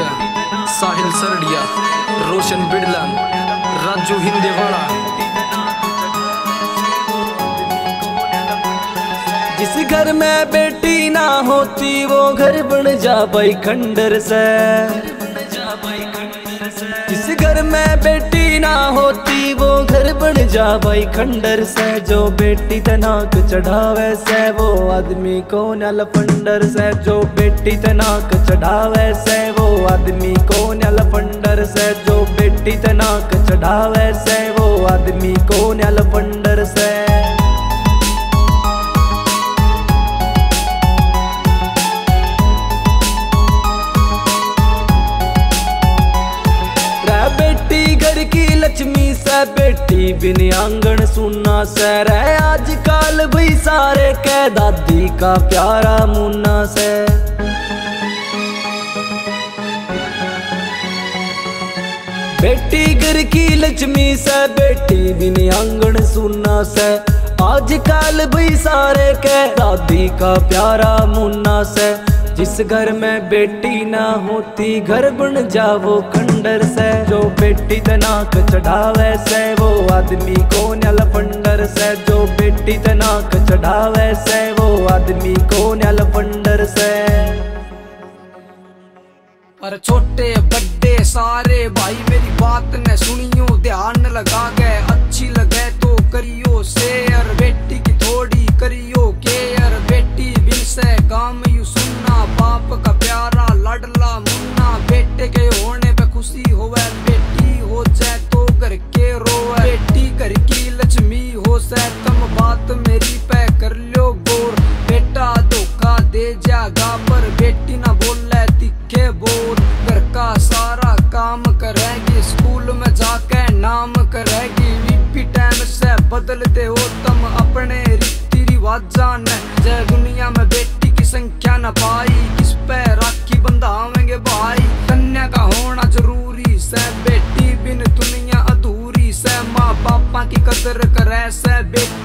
Media Sahil Sardiya, Roshan Birla, Raju Hindewada. जिस घर में बेटी ना होती, वो घर बन जा भाई खंडर से। जिस घर में बेटी ना होती जा भाई खंडर से, जो बेटी तनाक चढ़ावे से, वो आदमी को नल पंडर से, जो बेटी तनाक चढ़ावे से, वो आदमी को नल पंडर से, जो बेटी तनाक चढ़ावे से, वो आदमी को नल फंडर से बेटी, बिन आँगन सुना सर रे आजकल भी सारे के दादी का प्यारा मुन्ना से बेटी घर की लक्ष्मी से बेटी बिन आँगन सुना से आजकल भी सारे के दादी का प्यारा मुन्ना से जिस घर में बेटी ना होती, घर बन जावो खंडर से। जो बेटी तनाक चढ़ावे से, वो आदमी को नल फंडर से। जो बेटी तनाक चढ़ावे से, वो आदमी को नल फंडर से। और छोटे बड़े सारे भाई, मेरी बात न सुनियो, ध्यान लगा बदलते हो तुम अपने रीति रिवाजा न। जय दुनिया में बेटी की संख्या न पाई। किस पे राखी बंधावेंगे भाई? कन्या का होना ज़रूरी से बेटी बिन दुनिया अधूरी। से माँ पापा की कदर करे से बेटी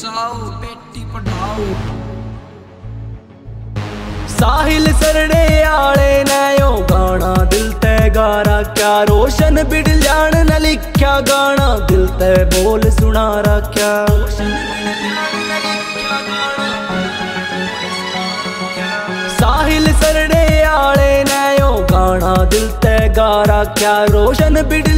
बचाओ बेटी पढ़ाओ साहिल सरड़े आले नयो गाना दिल ते गारा क्या रोशन बिड़ जान न लिख्या गाना दिल ते बोल सुना रख्या साहिल सरड़े आले नयो गाना दिल ते गारा क्या रोशन बिड़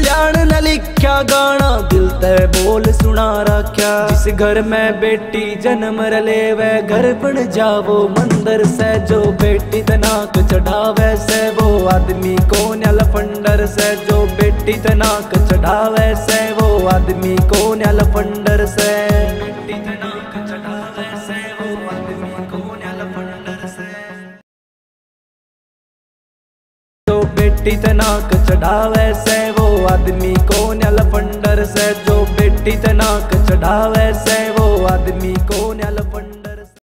बोल सुना रख्या जिस घर में बेटी जन्म रले वे घर बन जावो, मंदिर से जो बेटी तनाक चढ़ावे, से वो आदमी को नल फंडर से जो बेटी तनाक चढ़ावे, से वो आदमी को नल फंडर से। से बेटी तनाक चढ़ावे, से वो आदमी को तनाक चढ़ावे से।